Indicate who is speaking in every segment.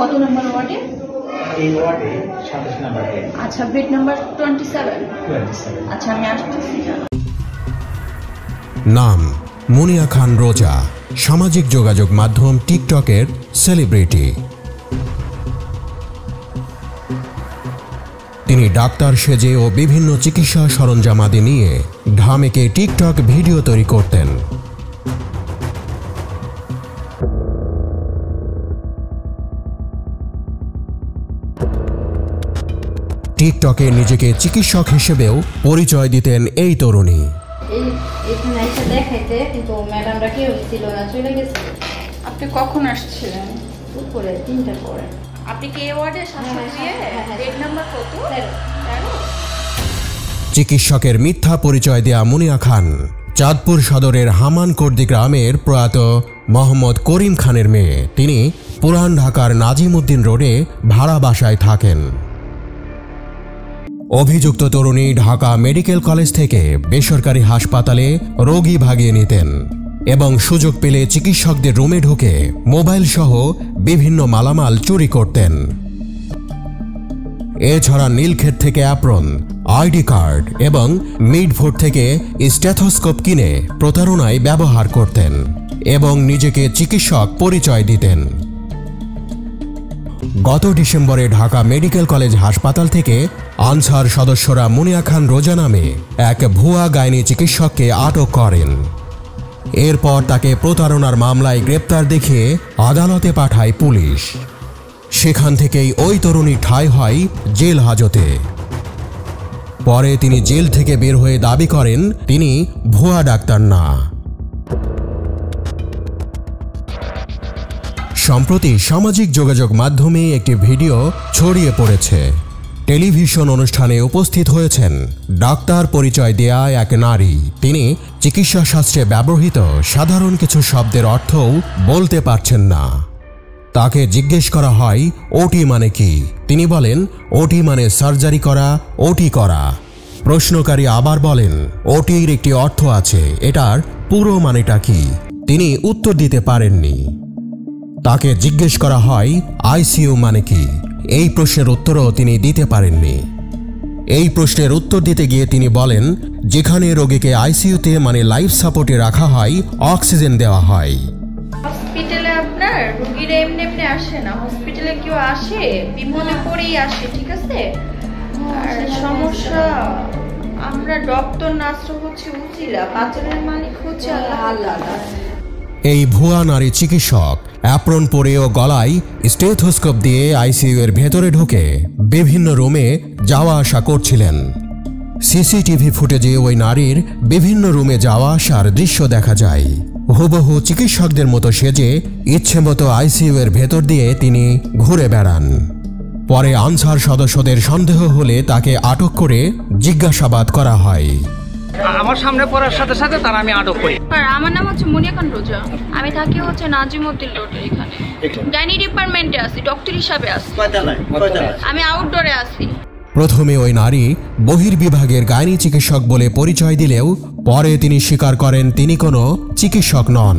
Speaker 1: কত নম্বর ওয়ার্ডে?
Speaker 2: এই ওয়ার্ডে সাতাশ নাম্বার
Speaker 1: আচ্ছা bed number twenty seven
Speaker 2: twenty seven
Speaker 1: আচ্ছা আমি আসতেছি
Speaker 3: নাম মুনিয়া খান রোজা। সামাজিক যোগাযোগ মাধ্যম টিকটকের সেলিব্রিটি। তিনি ডাক্তার সেজে ও বিভিন্ন চিকিৎসা সরঞ্জামাদি নিয়ে ঢামেকে টিকটক ভিডিও তৈরি করতেন। টিকটকে নিজেকে চিকিৎসক হিসেবেও পরিচয় দিতেন এই তরুণী।
Speaker 4: এখানে এসে দেখাইতে কিন্তু ম্যাডামরা কেউ ছিল না চলে গেছে।
Speaker 1: আপনি কখন আসছিলেন?
Speaker 4: দুপুরে তিনটার পরে।
Speaker 1: আপনি কি ওয়ার্ডে শাসক
Speaker 4: হ্যাঁ,
Speaker 1: দিয়ে?
Speaker 4: হ্যাঁ, হ্যাঁ।
Speaker 1: বেড নাম্বার কত?
Speaker 4: তেরো।
Speaker 1: তেরো?
Speaker 3: চিকিৎসকের মিথ্যা পরিচয় দেয়া মুনিয়া খান চাঁদপুর সদরের হামানকর্দি গ্রামের প্রয়াত মোহাম্মদ করিম খানের মেয়ে। তিনি পুরান ঢাকার নাজিমউদ্দিন রোডে ভাড়া বাসায় থাকেন। অভিযুক্ত তরুণী ঢাকা মেডিকেল কলেজ থেকে বেসরকারি হাসপাতালে রোগী ভাগিয়ে নিতেন এবং সুযোগ পেলে চিকিৎসকদের রুমে ঢুকে মোবাইল সহ বিভিন্ন মালামাল চুরি করতেন। এছাড়া নীলক্ষেত থেকে অ্যাপ্রন, আইডি কার্ড এবং মিডফুড থেকে স্ট্যাথোস্কোপ কিনে প্রতারণায় ব্যবহার করতেন এবং নিজেকে চিকিৎসক পরিচয় দিতেন। গত ডিসেম্বরে ঢাকা মেডিকেল কলেজ হাসপাতাল থেকে আনসার সদস্যরা মুনিয়া খান রোজা নামে এক ভুয়া গাইনি চিকিৎসককে আটক করেন। এরপর তাকে প্রতারণার মামলায় গ্রেপ্তার দেখিয়ে আদালতে পাঠায় পুলিশ। সেখান থেকেই ওই তরুণী ঠাঁই হয় জেল হাজতে। পরে তিনি জেল থেকে বের হয়ে দাবি করেন, তিনি ভুয়া ডাক্তার না। সম্প্রতি সামাজিক যোগাযোগ মাধ্যমে একটি ভিডিও ছড়িয়ে পড়েছে। টেলিভিশন অনুষ্ঠানে উপস্থিত হয়েছেন ডাক্তার পরিচয় দেয়া এক নারী। তিনি চিকিৎসা শাস্ত্রে ব্যবহৃত সাধারণ কিছু শব্দের অর্থও বলতে পারছেন না। তাকে জিজ্ঞেস করা হয়, ওটি মানে কি? তিনি বলেন, ওটি মানে সার্জারি করা, ওটি করা। প্রশ্নকারী আবার বলেন, ওটির একটি অর্থ আছে, এটার পুরো মানেটা কি? তিনি উত্তর দিতে পারেননি। তাকে জিজ্ঞেস করা হয় আইসিইউ মানে কি? এই প্রশ্নের উত্তরও তিনি দিতে পারেননি। এই প্রশ্নের উত্তর দিতে গিয়ে তিনি বলেন যেখানে রোগীকে আইসিইউতে মানে লাইফ সাপোর্টে রাখা হয় অক্সিজেন দেওয়া হয়।
Speaker 1: হসপিটালে আপনার রুগীরা এমনি এমনি আসে না। হসপিটালে কেউ আসে বিমলে পড়েই আসে ঠিক আছে? আর সমস্যা আমরা ডক্টর নার্স হচ্ছে উচিরা বাজারের মালিক হচ্ছে আল্লাহ আল্লাহ।
Speaker 3: এই ভুয়া নারী চিকিৎসক অ্যাপ্রন পরে ও গলায় স্টেথোস্কোপ দিয়ে আইসিইউ এর ভেতরে ঢুকে বিভিন্ন রুমে যাওয়া আসা করছিলেন। সিসিটিভি ফুটেজে ওই নারীর বিভিন্ন রুমে যাওয়া আসার দৃশ্য দেখা যায়। হুবহু চিকিৎসকদের মতো সেজে ইচ্ছে মতো আইসিইউ এর ভেতর দিয়ে তিনি ঘুরে বেড়ান। পরে আনসার সদস্যদের সন্দেহ হলে তাকে আটক করে জিজ্ঞাসাবাদ করা হয়।
Speaker 5: আমার সামনে পড়ার সাথে সাথে তারা আমি আটক করি।
Speaker 6: আর আমার নাম হচ্ছে মুনিয়া খান রোজা। আমি থাকি হচ্ছে নাজিমউদ্দিন রোড এখানে। গাইনি ডিপার্টমেন্টে আছি ডক্টর হিসাবে আছি। আমি আউটডোরে আছি।
Speaker 3: প্রথমে ওই নারী বহির্বিভাগের গাইনি চিকিৎসক বলে পরিচয় দিলেও পরে তিনি স্বীকার করেন তিনি কোনো চিকিৎসক নন।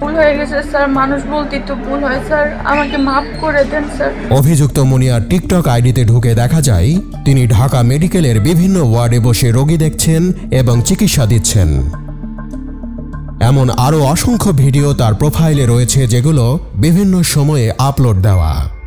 Speaker 6: ভুল হয়ে গেছে, স্যার। মানুষ বলতেই তো ভুল হয়, স্যার। আমাকে মাফ করে দেন, স্যার।
Speaker 3: অভিযুক্ত মুনিয়ার টিকটক আইডিতে ঢুকে দেখা যায়, তিনি ঢাকা মেডিকেলের বিভিন্ন ওয়ার্ডে বসে রোগী দেখছেন এবং চিকিৎসা দিচ্ছেন। এমন আরও অসংখ্য ভিডিও তার প্রোফাইলে রয়েছে যেগুলো বিভিন্ন সময়ে আপলোড দেওয়া।